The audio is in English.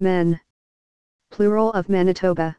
Men. Plural of Manitoba.